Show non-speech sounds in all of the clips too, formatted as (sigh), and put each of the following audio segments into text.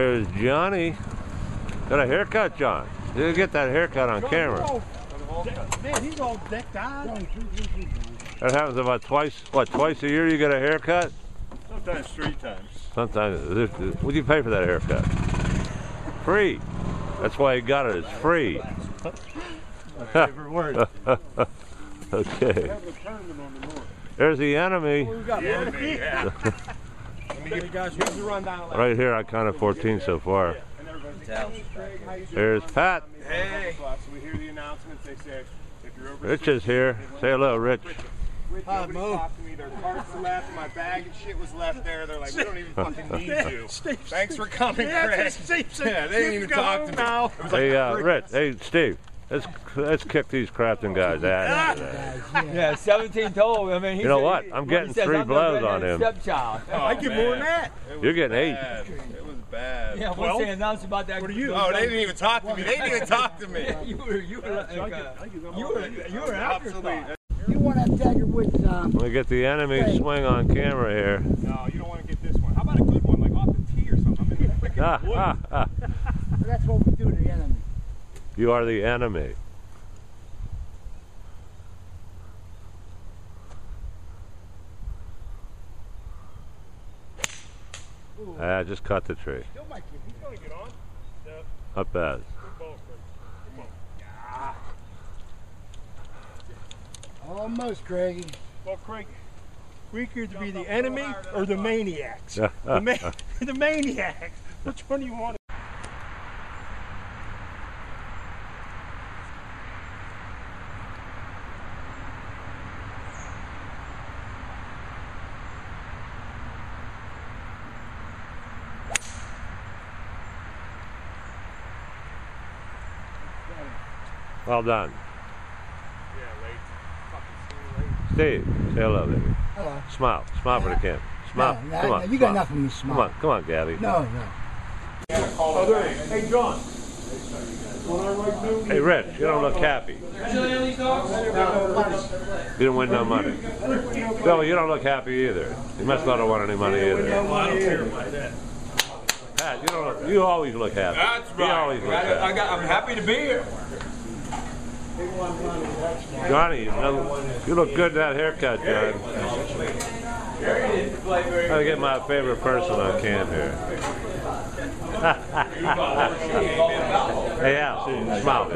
There's Johnny. Got a haircut, John. You get that haircut on camera. Man, he's all decked out. That happens about twice, what, twice a year you get a haircut? Sometimes three times. Sometimes. What'd you pay for that haircut? Free. That's why you got it. It's free. My favorite word. okay. There's the enemy. We (laughs) Right here, I counted 14 so far. There's Pat. Hey. So we hear the announcements. They say if you're over. Rich is here. Say hello, Rich. Hi, Mo. Talked to me. Their carts left. My bag and shit was left there. They're like, we don't even fucking (laughs) need you. Thanks for coming, Craig. (laughs) Yeah, they didn't even talk to me. Hey, uh, Rich. Hey, Steve. Let's let's kick these Crafton guys ass. Yeah, 17 total. I mean, you know what? I'm getting says, three I'm blows on him. Stepchild. Oh, I get more than that. You're getting eight. It was bad. Yeah, once they announced about that. What are you? Oh, they didn't even talk to me. They didn't even talk to me. (laughs) you were, you were, like, uh, you were, you were afterthought. You want to tell your wits, um, We get the enemy swing on camera here. No, you don't want to get this one. How about a good one, like off the tee or something? I'm in the freaking Ah, ah, ah. that's what we do to the enemy. You are the enemy. Ah, just cut the tree. Still might get. He's going to get on. No, Not bad. good Craig. Almost, Craigie. Well, Craig, we could be the enemy or the maniacs. (laughs) the, ma- (laughs) the maniacs. Which one do you want? Well done. Yeah, late. Fucking late. Steve, say hello, baby. Hello. Smile. Smile for the camera. Smile. No, no, Come no, on. you got nothing to smile. Come on. Come on, Gabby. No, no. Oh, there. Hey, John. Hey, Rich, you don't look happy. You didn't win no money. Bill, you don't look happy either. You must not have won any money either. Pat, you don't look, you always look happy. That's You right. always look I, I got, I'm happy to be here. Johnny, you look, good in that haircut, John. I get my favorite person on cam here. (laughs) hey Al, smile.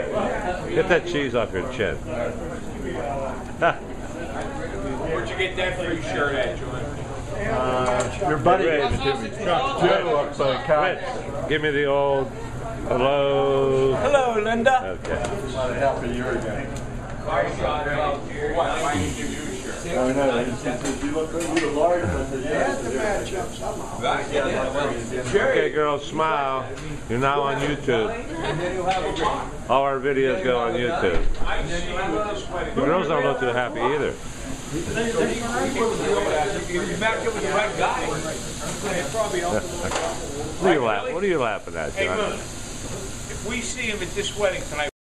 Get that cheese off your chin. Where'd you get that free shirt at, John? Your buddy. Rich, Rich, give me the old hello. Hello, Linda. Okay. half a year ago. What? I need to give you a shirt. I know, he said, you look good, you look large, I said, yes. Right, yeah, yeah. Sure. Okay, girls, smile. You're now on YouTube. And then you'll have a bar. All our videos go on YouTube. I see you with this wedding. The girls don't look too happy either. You backed up with the right guy. (laughs) What are you, laugh- what are you laughing at, John? We see him at this wedding tonight,